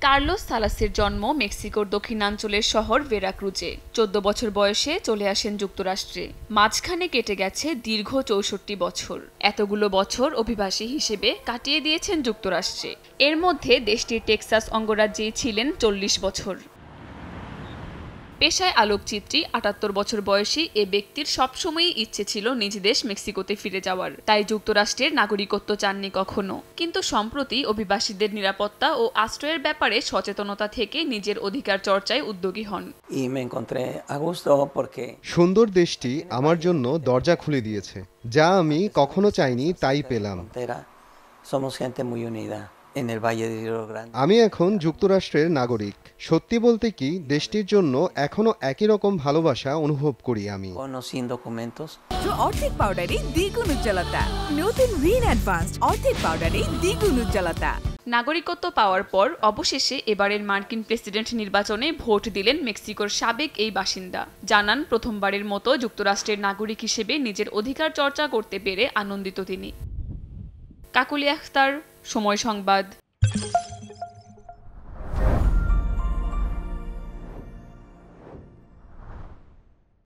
Carlos সালাসের জন্ম মেক্সিকোর দক্ষিণাঞ্চলের শহর ভেরাক্রুজে চোদ্দ বছর বয়সে চলে আসেন যুক্তরাষ্ট্রে। মাঝখানে কেটে গেছে দীর্ঘ চৌষট্টি বছর। এতগুলো বছর অভিবাসী হিসেবে কাটিয়ে দিয়েছেন যুক্তরাষ্ট্রে। এর মধ্যে দেশটির টেক্সাস অঙ্গরাজ্যেই ছিলেন চল্লিশ বছর। পেশায় আলোকচিত্রী আটাত্তর বছর বয়সী এ ব্যক্তির সবসময়ই ইচ্ছে ছিল নিজ দেশ মেক্সিকোতে ফিরে যাওয়ার। তাই যুক্তরাষ্ট্রের নাগরিকত্ব চাননি কখনো। কিন্তু সম্প্রতি অভিবাসীদের নিরাপত্তা ও আশ্রয়ের ব্যাপারে সচেতনতা থেকে নিজের অধিকার চর্চায় উদ্যোগী হন। সুন্দর দেশটি আমার জন্য দরজা খুলে দিয়েছে। যা আমি কখনো চাইনি তাই পেলাম। frontera somos gente muy unida. En el Valle de Río Grande. আমি এখন যুক্তরাষ্ট্রের নাগরিক। সত্যি বলতে কি দেশটির জন্য এখনও একই রকম ভালোবাসা অনুভব করি আমি। Con o sin documentos, অর্ধেক পাউডারে দ্বিগুণ উজ্জ্বলতা। নতুন রিন অ্যাডভান্সড অর্ধেক পাউডারে দ্বিগুণ উজ্জ্বলতা। নাগরিকত্ব পাওয়ার পর অবশেষে এবারের মার্কিন প্রেসিডেন্ট নির্বাচনে ভোট দিলেন মেক্সিকোর সাবেক এই বাসিন্দা। জানান প্রথমবারের মতো যুক্তরাষ্ট্রের নাগরিক হিসেবে নিজের অধিকার চর্চা করতে পেরে আনন্দিত তিনি। কাকুলি আখতার সময় সংবাদ।